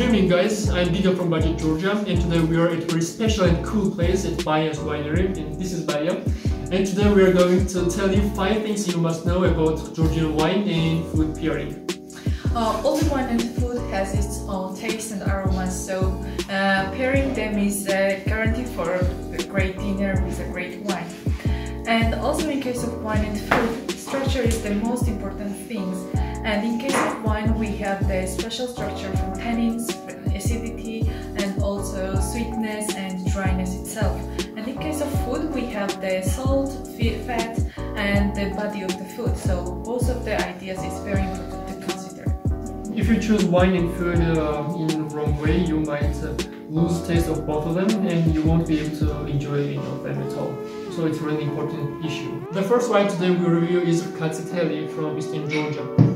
Good evening guys, I'm Dido from Budget, Georgia and today we are at a very special and cool place at Baia's Winery and this is Baia and today we are going to tell you 5 things you must know about Georgian wine and food pairing. Uh, all wine and food has its own taste and aromas so uh, pairing them is uh, guaranteed for a great dinner with a great wine. And also in case of wine and food, structure is the most important thing and in case of wine, we have the special structure from tannins, acidity, and also sweetness and dryness itself. And in case of food, we have the salt, fat, and the body of the food. So both of the ideas is very important to consider. If you choose wine and food uh, in the wrong way, you might uh, lose taste of both of them and you won't be able to enjoy any of them at all. So it's a really important issue. The first wine today we review is Rkatsiteli from Eastern Georgia.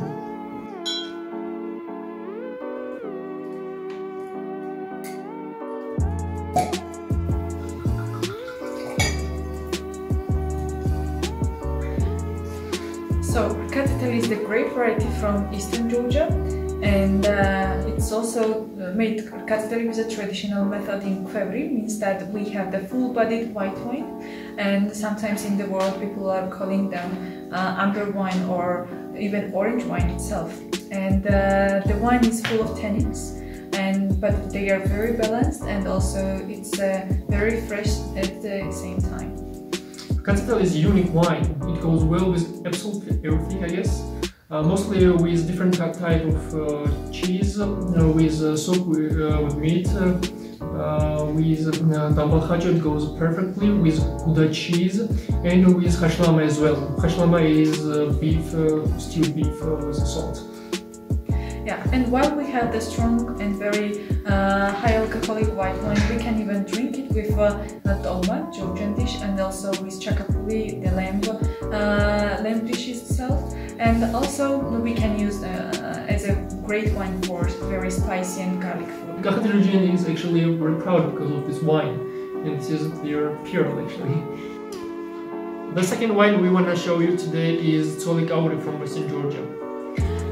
So Rkatsiteli is the grape variety from eastern Georgia and uh, it's also made Rkatsiteli with a traditional method in Qvevri, means that we have the full-bodied white wine and sometimes in the world people are calling them uh, amber wine or even orange wine itself. And uh, the wine is full of tannins and but they are very balanced and also it's uh, very fresh at the same time. Rkatsiteli is a unique wine. It goes well with absolutely everything, I guess. Uh, mostly with different type of uh, cheese, uh, with uh, soup with, uh, with meat, uh, with uh, it goes perfectly with Gouda cheese and with khashlama as well. Khashlama is beef, stewed beef with salt. Yeah, and while we have the strong and very uh, high alcoholic white wine, we can even drink it with uh, dolma, Georgian dish, and also with chakapuli, the lamb, uh, lamb dish itself. And also we can use uh, as a great wine for very spicy and garlic food. Region is actually very proud because of this wine, and this is their pure actually. The second wine we want to show you today is Tsolikouri from Western Georgia.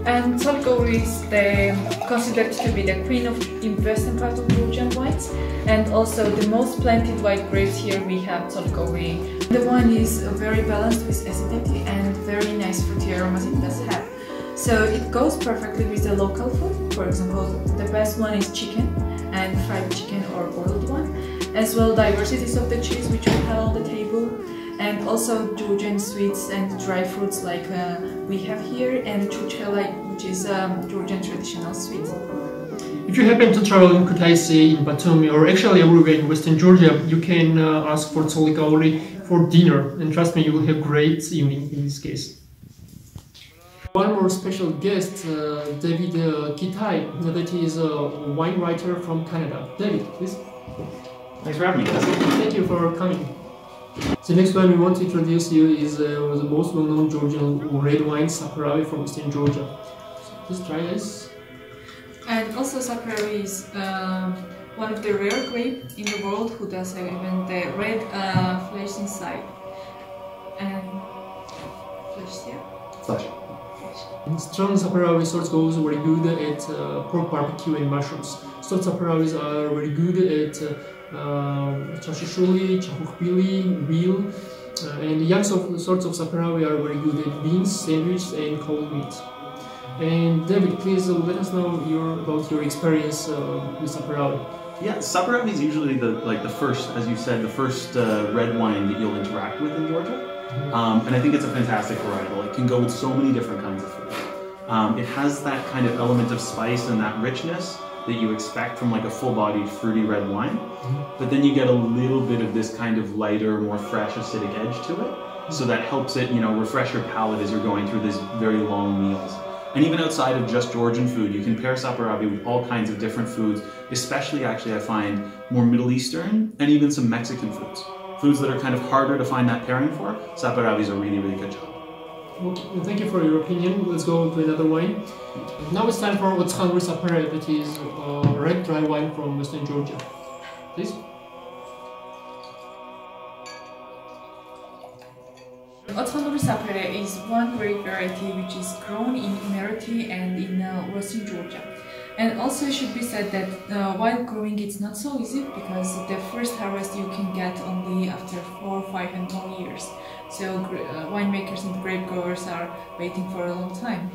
And Tsolikouri is the, considered to be the queen of western part of Georgian wines and also the most planted white grapes here we have Tsolikouri. The wine is very balanced with acidity and very nice fruity aromas it does have. So it goes perfectly with the local food. For example, the best one is chicken and fried chicken or boiled one. As well diversities of the cheese which we have on the table and also Georgian sweets and dry fruits like uh, we have here and churchkhela which is um, Georgian traditional sweet. If you happen to travel in Kutaisi, in Batumi or actually everywhere in western Georgia, you can uh, ask for Tsolikouri for dinner and trust me you will have great evening in this case. One more special guest, uh, David uh, Kitai, that is a wine writer from Canada. David, please. Thanks for having me. Thank you for coming. The next one we want to introduce you is uh, the most well-known Georgian red wine, Saperavi from Eastern Georgia. So please try this. And also Saperavi is uh, one of the rare grape in the world who does have even the red uh, flesh inside. And flesh, yeah? Flesh. Strong Saperavi sauce goes very good at uh, pork barbecue and mushrooms. Soft Saperavis are very good at uh, chashushuli, chakhokhbili, veal, uh, and the young sorts of saperavi are very good at beans, sandwiches, and cold meat. And David, please uh, let us know your, about your experience uh, with saperavi. Yeah, saperavi is usually the like the first, as you said, the first uh, red wine that you'll interact with in Georgia. Mm-hmm. Um, and I think it's a fantastic varietal. It can go with so many different kinds of food. Um, it has that kind of element of spice and that richness that you expect from like a full-bodied fruity red wine. Mm-hmm. But then you get a little bit of this kind of lighter, more fresh acidic edge to it. So that helps it, you know, refresh your palate as you're going through these very long meals. And even outside of just Georgian food, you can pair saperavi with all kinds of different foods, especially actually I find more Middle Eastern and even some Mexican foods. Foods that are kind of harder to find that pairing for, saperavi is a really, really good job. Okay, thank you for your opinion. Let's go to another wine. Now it's time for Otskhanuri sapere, which is uh, red dry wine from Western Georgia. Please. Otskhanuri sapere is one grape variety which is grown in Imereti and in uh, western Georgia. And also it should be said that uh, while growing it's not so easy because the first harvest you can get only after four, five and more years. So uh, winemakers and grape growers are waiting for a long time.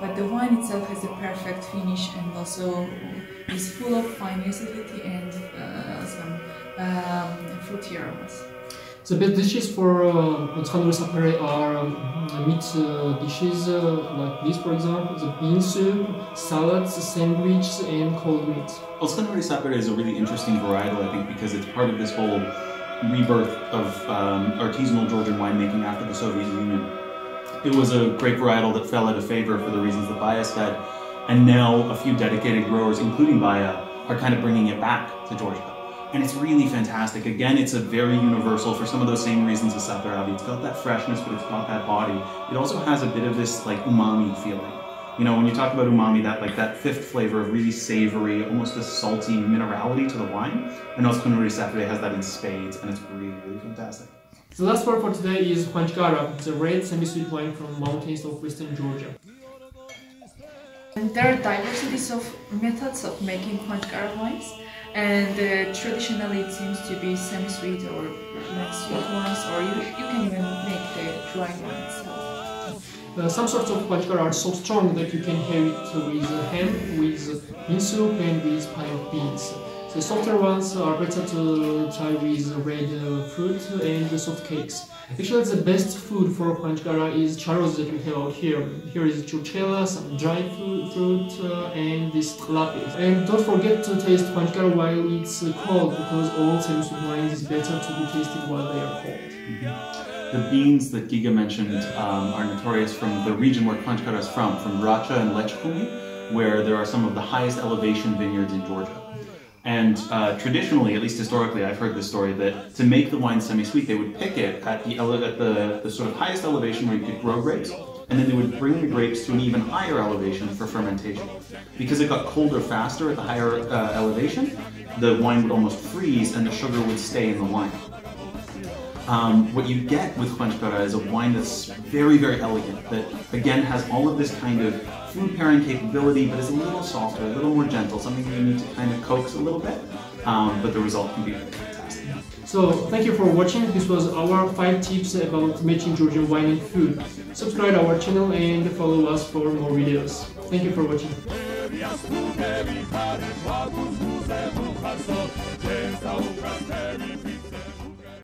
But the wine itself has a perfect finish and also is full of fine acidity and uh, some um, fruity aromas. The best dishes for uh, Sapere are um, meat uh, dishes uh, like this, for example, the bean soup, salads, sandwiches, and cold meat. Well, Sapere is a really interesting varietal, I think, because it's part of this whole rebirth of um, artisanal Georgian winemaking after the Soviet Union. It was a great varietal that fell out of favor for the reasons that Baia said, and now a few dedicated growers, including Baia, are kind of bringing it back to Georgia and it's really fantastic. Again, it's a very universal for some of those same reasons as Saperavi. It's got that freshness, but it's got that body. It also has a bit of this like umami feeling. You know, when you talk about umami, that like that fifth flavor of really savory, almost a salty minerality to the wine, and also Kunuri Sapere has that in spades, and it's really, really fantastic. The last word for today is Khvanchkara, the red semi-sweet wine from mountains of western Georgia. And there are diversities of methods of making Khvanchkara wines and uh, traditionally it seems to be semi-sweet or sweet ones or you, you can even make the dry one itself. Uh, some sorts of Khvanchkara are so strong that you can have it with ham, with soup and with pie of beans. The softer ones are better to try with red uh, fruit and soft cakes. Actually, the best food for Khvanchkara is charros that we have out here. Here is churchkhela, some dried fruit, uh, and this lapis. And don't forget to taste Khvanchkara while it's cold, because all semi-sweet wines is better to be tasted while they are cold. Mm -hmm. The beans that Giga mentioned um, are notorious from the region where Khvanchkara is from, from Racha and Lechkumi, where there are some of the highest elevation vineyards in Georgia. And uh, traditionally, at least historically, I've heard this story that to make the wine semi-sweet, they would pick it at the at the, the sort of highest elevation where you could grow grapes, and then they would bring the grapes to an even higher elevation for fermentation. Because it got colder faster at the higher uh, elevation, the wine would almost freeze and the sugar would stay in the wine. Um, what you get with Khvanchkara is a wine that's very, very elegant, that again has all of this kind of food pairing capability, but is a little softer, a little more gentle, something you need to kind of coax a little bit, um, but the result can be fantastic. So, thank you for watching. This was our 5 tips about making Georgian wine and food. Subscribe our channel and follow us for more videos. Thank you for watching.